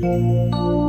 Música